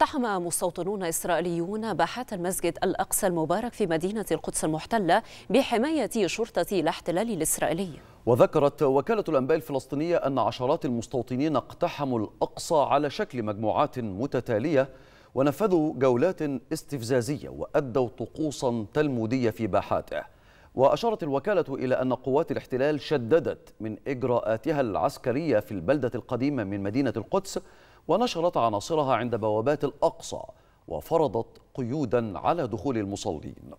اقتحم مستوطنون إسرائيليون باحات المسجد الأقصى المبارك في مدينة القدس المحتلة بحماية شرطة الاحتلال الإسرائيلي. وذكرت وكالة الأنباء الفلسطينية أن عشرات المستوطنين اقتحموا الأقصى على شكل مجموعات متتالية ونفذوا جولات استفزازية وأدوا طقوسا تلمودية في باحاته. وأشارت الوكالة إلى أن قوات الاحتلال شددت من إجراءاتها العسكرية في البلدة القديمة من مدينة القدس ونشرت عناصرها عند بوابات الأقصى وفرضت قيودا على دخول المصلين.